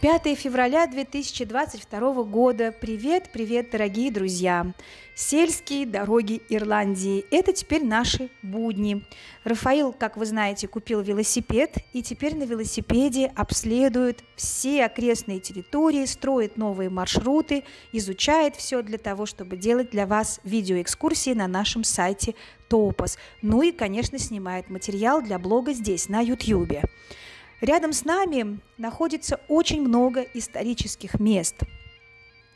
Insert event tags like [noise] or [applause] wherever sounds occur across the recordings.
5 февраля 2022 года. Привет, привет, дорогие друзья! Сельские дороги Ирландии – это теперь наши будни. Рафаил, как вы знаете, купил велосипед и теперь на велосипеде обследует все окрестные территории, строит новые маршруты, изучает все для того, чтобы делать для вас видеоэкскурсии на нашем сайте Топос. Ну и, конечно, снимает материал для блога здесь, на YouTube. Рядом с нами находится очень много исторических мест.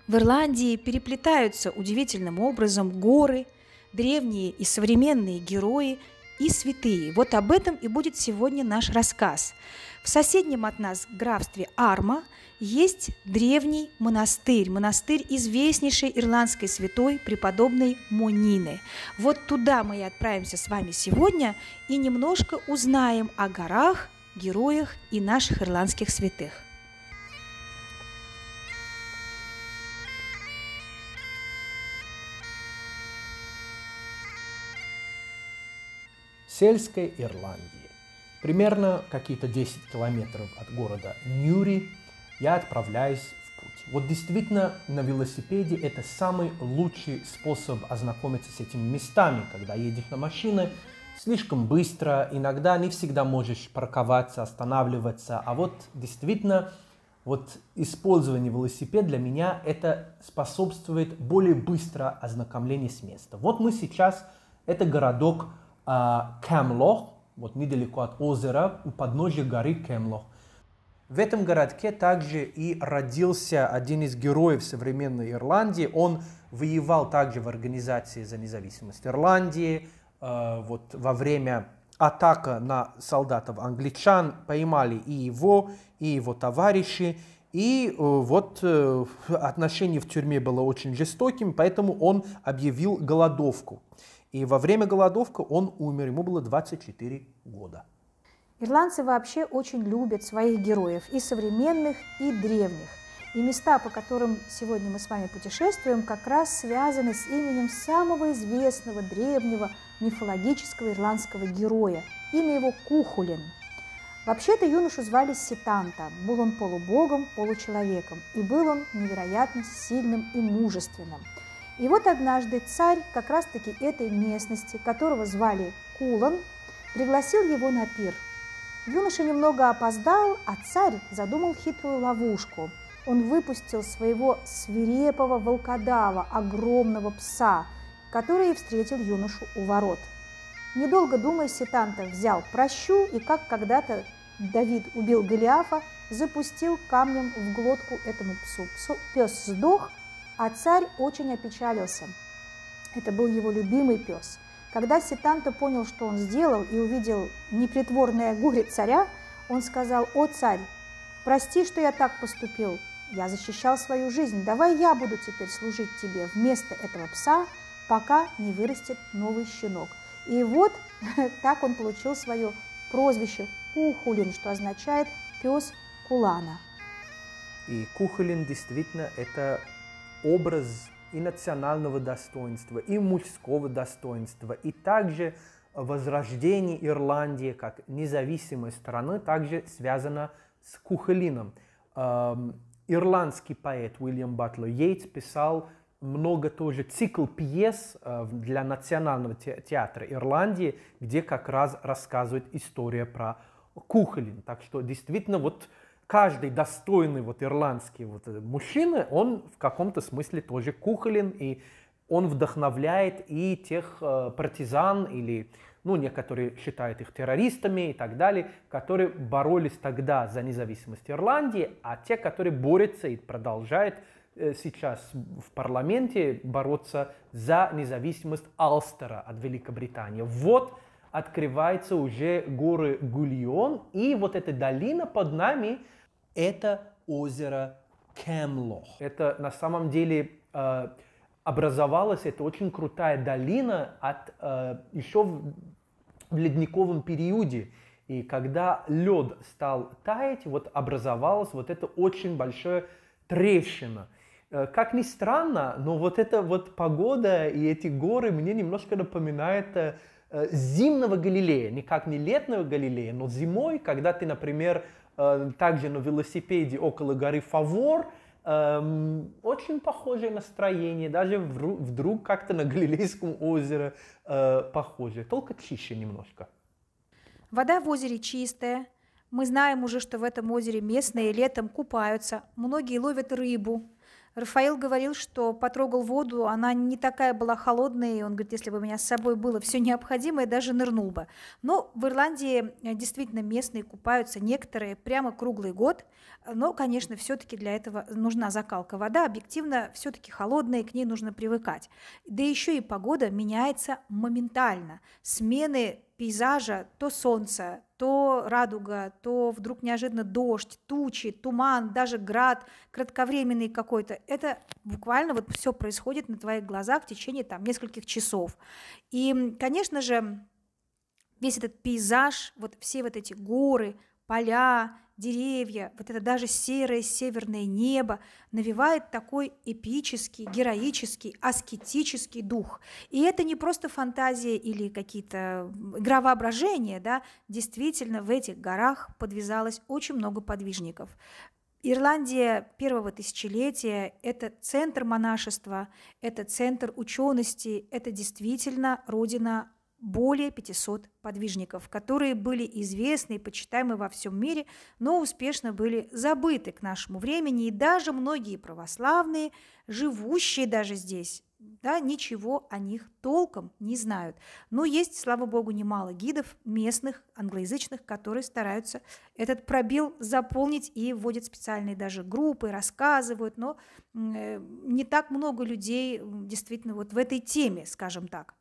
В Ирландии переплетаются удивительным образом горы, древние и современные герои и святые. Вот об этом и будет сегодня наш рассказ. В соседнем от нас графстве Арма есть древний монастырь, монастырь известнейшей ирландской святой преподобной Монины. Вот туда мы и отправимся с вами сегодня и немножко узнаем о горах, героях и наших ирландских святых. Сельской Ирландии. Примерно какие-то 10 километров от города Ньюри я отправляюсь в путь. Вот действительно на велосипеде это самый лучший способ ознакомиться с этими местами, когда едешь на машине, слишком быстро, иногда не всегда можешь парковаться, останавливаться, а вот действительно вот использование велосипеда для меня это способствует более быстро ознакомлению с местом. Вот мы сейчас, это городок э, Кемлох, вот недалеко от озера, у подножия горы Кемлох. В этом городке также и родился один из героев современной Ирландии. Он воевал также в Организации за независимость Ирландии, вот во время атака на солдатов англичан поймали и его, и его товарищи. И э, вот э, [laughs] отношение в тюрьме было очень жестоким, поэтому он объявил голодовку. И во время голодовки он умер, ему было 24 года. Ирландцы вообще очень любят своих героев, и современных, и древних. И места, по которым сегодня мы с вами путешествуем, как раз связаны с именем самого известного древнего мифологического ирландского героя. Имя его Кухулин. Вообще-то юношу звали Ситанта. Был он полубогом, получеловеком. И был он невероятно сильным и мужественным. И вот однажды царь как раз-таки этой местности, которого звали Кулан, пригласил его на пир. Юноша немного опоздал, а царь задумал хитрую ловушку – он выпустил своего свирепого волкодава, огромного пса, который и встретил юношу у ворот. Недолго думая, Сетанта взял прощу и, как когда-то Давид убил Голиафа, запустил камнем в глотку этому псу. псу. Пес сдох, а царь очень опечалился. Это был его любимый пес. Когда Сетанта понял, что он сделал, и увидел непритворное горе царя, он сказал, «О, царь, прости, что я так поступил, я защищал свою жизнь, давай я буду теперь служить тебе вместо этого пса, пока не вырастет новый щенок. И вот [laughs] так он получил свое прозвище Кухулин, что означает пес Кулана. И Кухулин действительно это образ и национального достоинства, и мужского достоинства, и также возрождение Ирландии как независимой страны также связано с Кухолином. Ирландский поэт Уильям Батлер Йейтс писал много тоже цикл пьес э, для Национального театра Ирландии, где как раз рассказывает история про Кухолин. Так что действительно вот каждый достойный вот ирландский вот э, мужчина, он в каком-то смысле тоже Кухолин, и он вдохновляет и тех э, партизан или ну, некоторые считают их террористами и так далее, которые боролись тогда за независимость Ирландии, а те, которые борются и продолжают э, сейчас в парламенте бороться за независимость Алстера от Великобритании. Вот открывается уже горы Гульон, и вот эта долина под нами – это озеро Кемлох. Это на самом деле э, образовалась эта очень крутая долина от э, еще в ледниковом периоде. И когда лед стал таять, вот образовалась вот эта очень большая трещина. Э, как ни странно, но вот эта вот погода и эти горы мне немножко напоминают э, зимнего Галилея, никак не летнего Галилея, но зимой, когда ты, например, э, также на велосипеде около горы Фавор, эм, очень похожее настроение, даже вдруг как-то на Галилейском озере э, похоже, только чище немножко. Вода в озере чистая. Мы знаем уже, что в этом озере местные летом купаются, многие ловят рыбу. Рафаил говорил, что потрогал воду, она не такая была холодная, и он говорит, если бы у меня с собой было все необходимое, даже нырнул бы. Но в Ирландии э, действительно местные купаются, некоторые прямо круглый год, но, конечно, все-таки для этого нужна закалка. Вода объективно все-таки холодная, к ней нужно привыкать. Да еще и погода меняется моментально. Смены пейзажа, то солнце, то радуга, то вдруг неожиданно дождь, тучи, туман, даже град кратковременный какой-то. Это буквально вот все происходит на твоих глазах в течение там нескольких часов. И, конечно же, весь этот пейзаж, вот все вот эти горы, поля, деревья, вот это даже серое северное небо навевает такой эпический, героический, аскетический дух. И это не просто фантазия или какие-то игра воображения, да, действительно в этих горах подвязалось очень много подвижников. Ирландия первого тысячелетия – это центр монашества, это центр учености, это действительно родина более 500 подвижников, которые были известны и почитаемы во всем мире, но успешно были забыты к нашему времени, и даже многие православные, живущие даже здесь, да, ничего о них толком не знают. Но есть, слава богу, немало гидов местных, англоязычных, которые стараются этот пробел заполнить и вводят специальные даже группы, рассказывают, но э, не так много людей действительно вот в этой теме, скажем так.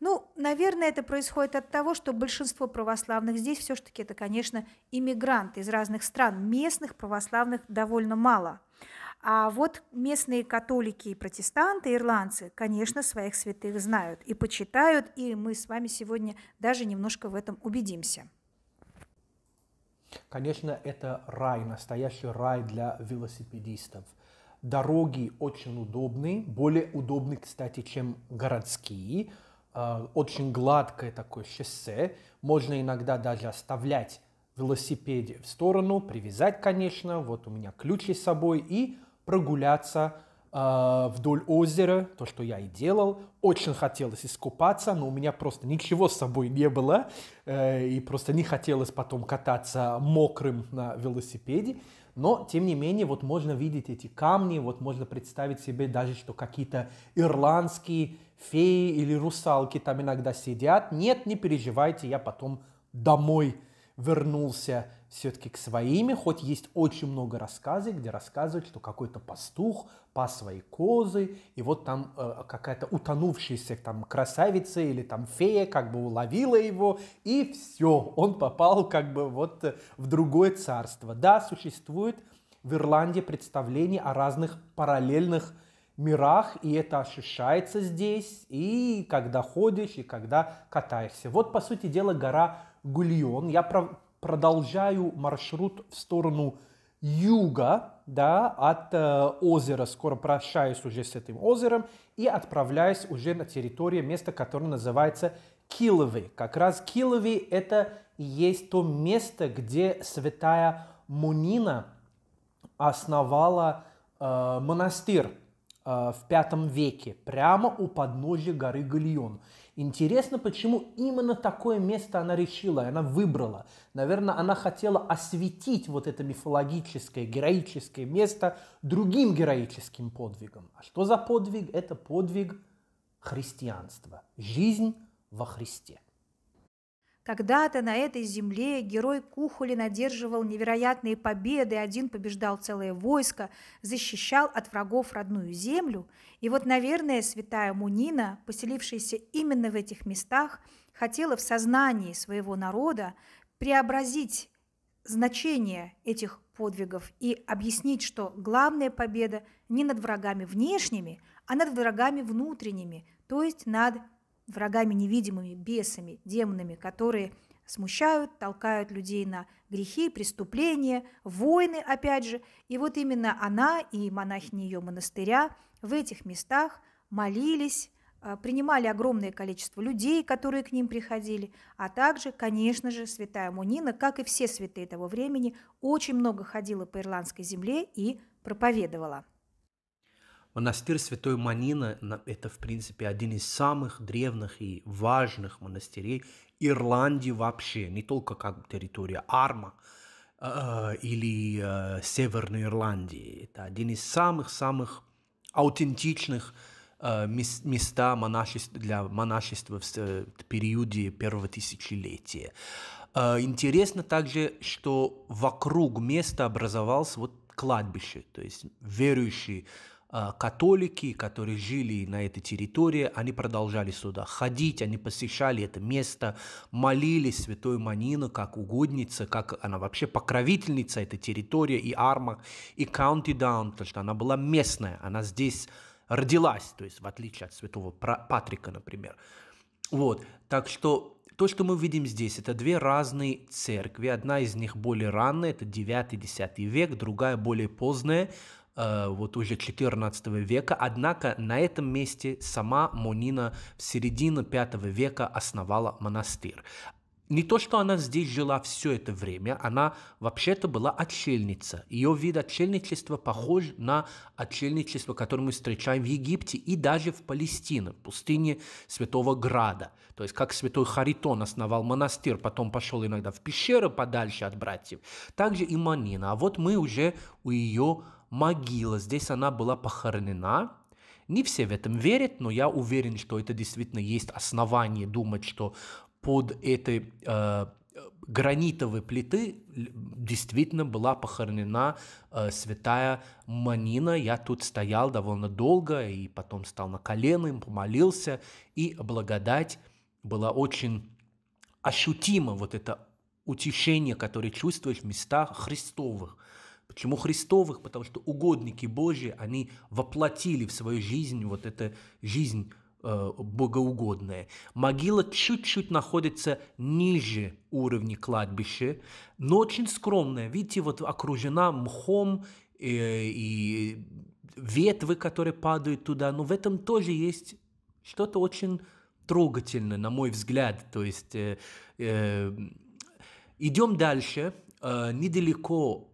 Ну, наверное, это происходит от того, что большинство православных здесь все-таки это, конечно, иммигранты из разных стран. Местных православных довольно мало. А вот местные католики и протестанты, ирландцы, конечно, своих святых знают и почитают, и мы с вами сегодня даже немножко в этом убедимся. Конечно, это рай, настоящий рай для велосипедистов. Дороги очень удобные, более удобные, кстати, чем городские – очень гладкое такое шоссе. Можно иногда даже оставлять велосипед в сторону, привязать, конечно, вот у меня ключи с собой, и прогуляться э, вдоль озера, то, что я и делал. Очень хотелось искупаться, но у меня просто ничего с собой не было, э, и просто не хотелось потом кататься мокрым на велосипеде. Но, тем не менее, вот можно видеть эти камни, вот можно представить себе даже, что какие-то ирландские феи или русалки там иногда сидят. Нет, не переживайте, я потом домой вернулся все-таки к своими, хоть есть очень много рассказов, где рассказывают, что какой-то пастух пас свои козы, и вот там э, какая-то утонувшаяся там красавица или там фея как бы уловила его, и все, он попал как бы вот в другое царство. Да, существует в Ирландии представление о разных параллельных мирах, и это ощущается здесь, и когда ходишь, и когда катаешься. Вот, по сути дела, гора Гульон. Я продолжаю маршрут в сторону юга, да, от э, озера, скоро прощаюсь уже с этим озером, и отправляюсь уже на территорию места, которое называется Килови. Как раз Килови это и есть то место, где святая Мунина основала э, монастырь Э, в пятом веке, прямо у подножия горы Галион. Интересно, почему именно такое место она решила, она выбрала. Наверное, она хотела осветить вот это мифологическое, героическое место другим героическим подвигом. А что за подвиг? Это подвиг христианства, жизнь во Христе. Когда-то на этой земле герой Кухулин одерживал невероятные победы, один побеждал целое войско, защищал от врагов родную землю. И вот, наверное, святая Мунина, поселившаяся именно в этих местах, хотела в сознании своего народа преобразить значение этих подвигов и объяснить, что главная победа не над врагами внешними, а над врагами внутренними, то есть над врагами невидимыми, бесами, демонами, которые смущают, толкают людей на грехи, преступления, войны, опять же. И вот именно она и монахини ее монастыря в этих местах молились, а, принимали огромное количество людей, которые к ним приходили, а также, конечно же, святая Мунина, как и все святые того времени, очень много ходила по ирландской земле и проповедовала. Монастырь Святой Манина – это, в принципе, один из самых древних и важных монастырей Ирландии вообще, не только как территория Арма э, или э, Северной Ирландии. Это один из самых-самых аутентичных Э, места монашества, для монашества в периоде первого тысячелетия. Э, интересно также, что вокруг места образовался вот кладбище, то есть верующие э, католики, которые жили на этой территории, они продолжали сюда ходить, они посещали это место, молились святой Манину как угодница, как она вообще покровительница этой территории, и Армах, и Каунти Даун, потому что она была местная, она здесь родилась, то есть в отличие от святого Патрика, например. Вот, так что то, что мы видим здесь, это две разные церкви. Одна из них более ранняя, это 9-10 век, другая более поздняя, вот уже 14 века. Однако на этом месте сама Монина в середине 5 века основала монастырь не то, что она здесь жила все это время, она вообще-то была отшельница. Ее вид отшельничества похож на отшельничество, которое мы встречаем в Египте и даже в Палестине, в пустыне Святого Града. То есть как святой Харитон основал монастырь, потом пошел иногда в пещеры подальше от братьев, также и Манина. А вот мы уже у ее могилы. Здесь она была похоронена, не все в этом верят, но я уверен, что это действительно есть основание думать, что под этой э, гранитовой плиты действительно была похоронена э, святая Манина. Я тут стоял довольно долго и потом стал на колено, помолился, и благодать была очень ощутима, вот это утешение, которое чувствуешь в местах Христовых. Почему Христовых? Потому что угодники Божьи, они воплотили в свою жизнь вот эту жизнь Э, богоугодное. Могила чуть-чуть находится ниже уровня кладбища, но очень скромная. Видите, вот окружена мхом э, и ветвы, которые падают туда. Но в этом тоже есть что-то очень трогательное, на мой взгляд. То есть э, э, идем дальше. Э, недалеко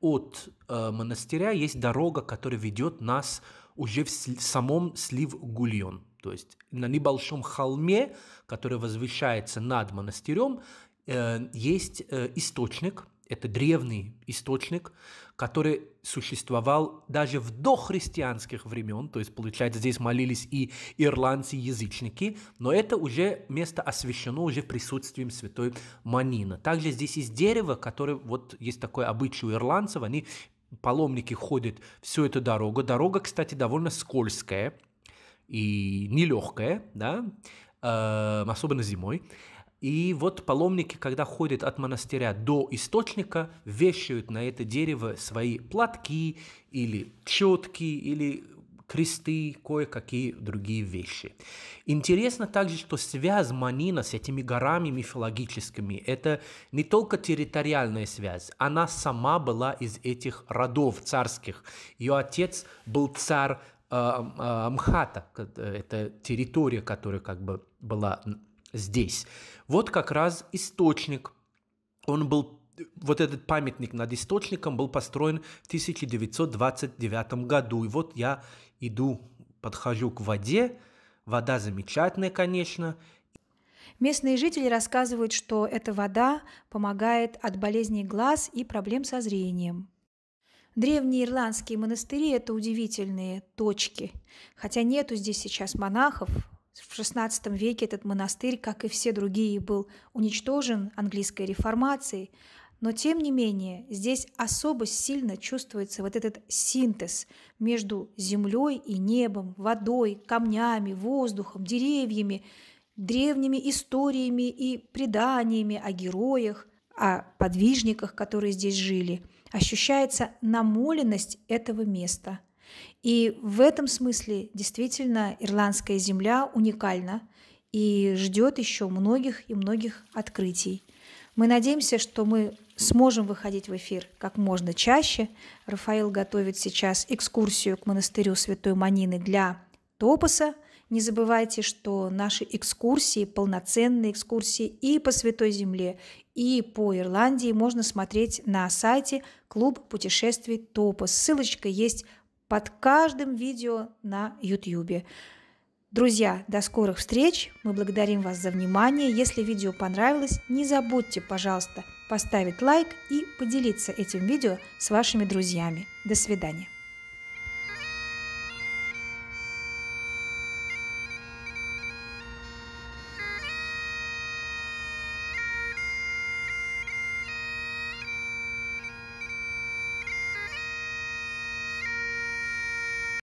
от э, монастыря есть дорога, которая ведет нас уже в самом слив Гульон. То есть на небольшом холме, который возвышается над монастырем, э, есть э, источник, это древний источник, который существовал даже в дохристианских времен, то есть, получается, здесь молились и ирландцы, язычники, но это уже место освящено уже присутствием святой Манина. Также здесь есть дерево, которое, вот есть такой обычай у ирландцев, они паломники ходят всю эту дорогу. Дорога, кстати, довольно скользкая и нелегкая, да, э, особенно зимой. И вот паломники, когда ходят от монастыря до источника, вешают на это дерево свои платки или четки или кресты, кое-какие другие вещи. Интересно также, что связь Манина с этими горами мифологическими – это не только территориальная связь, она сама была из этих родов царских. Ее отец был царь э, э, Мхата, это территория, которая как бы была здесь. Вот как раз источник, он был вот этот памятник над источником был построен в 1929 году. И вот я иду, подхожу к воде, вода замечательная, конечно. Местные жители рассказывают, что эта вода помогает от болезней глаз и проблем со зрением. Древние ирландские монастыри – это удивительные точки. Хотя нету здесь сейчас монахов, в XVI веке этот монастырь, как и все другие, был уничтожен английской реформацией, но тем не менее, здесь особо сильно чувствуется вот этот синтез между землей и небом, водой, камнями, воздухом, деревьями, древними историями и преданиями о героях, о подвижниках, которые здесь жили. Ощущается намоленность этого места. И в этом смысле действительно ирландская земля уникальна и ждет еще многих и многих открытий. Мы надеемся, что мы сможем выходить в эфир как можно чаще. Рафаил готовит сейчас экскурсию к монастырю Святой Манины для Топоса. Не забывайте, что наши экскурсии, полноценные экскурсии и по Святой Земле, и по Ирландии можно смотреть на сайте Клуб путешествий Топос. Ссылочка есть под каждым видео на YouTube. Друзья, до скорых встреч. Мы благодарим вас за внимание. Если видео понравилось, не забудьте, пожалуйста, поставить лайк и поделиться этим видео с вашими друзьями. До свидания.